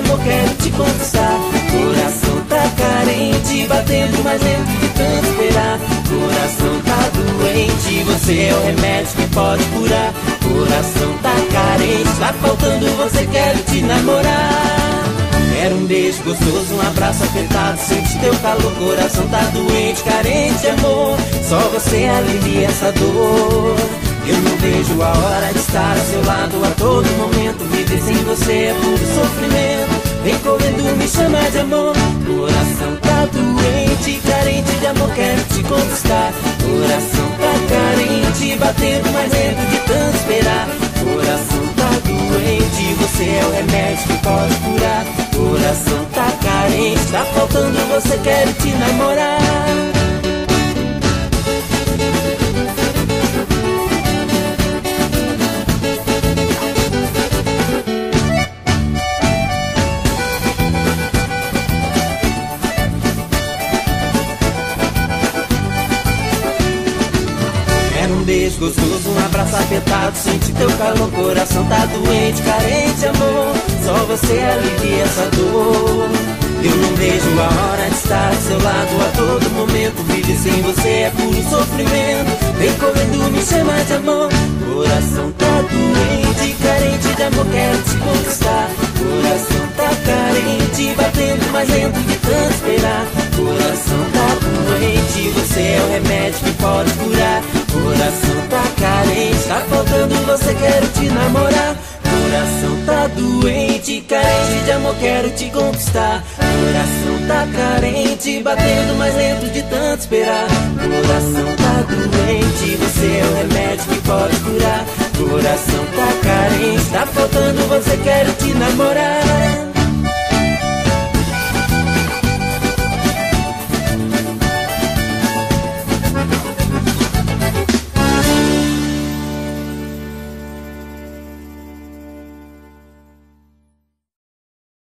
amor, quero te confessar. Coração tá carente, batendo mais lento que tanto esperar. Coração tá doente, você é o remédio que pode curar. Coração tá carente, tá faltando você, quero te namorar. Quero um beijo gostoso, um abraço apertado, sente teu calor, coração tá doente, carente amor. Só você alivia essa dor. Eu não vejo a hora de estar ao seu lado a todo momento, viver sem você é chama de amor. Coração tá doente, carente de amor, quero te conquistar. Coração tá carente, batendo mais lento de tanto esperar. Coração tá doente, você é o remédio que pode curar. Coração tá carente, tá faltando, você quer te namorar. Beijo gostoso, um abraço apertado, sente teu calor, coração tá doente, carente, amor. Só você alivia essa dor. Eu não vejo a hora de estar ao seu lado a todo momento. Vive sem você é puro sofrimento. Vem correndo, me chama de amor. Coração tá doente, carente de amor, quero te conquistar. Coração tá carente, batendo mais lento de tanto esperar. Coração tá doente, você é o remédio que pode curar. Coração tá carente, tá faltando você, quero te namorar. Coração tá doente, carente de amor, quero te conquistar. Coração tá carente, batendo mais lento de tanto esperar. Coração tá doente, você é o remédio que pode curar. Coração tá carente, tá faltando você, quero te namorar.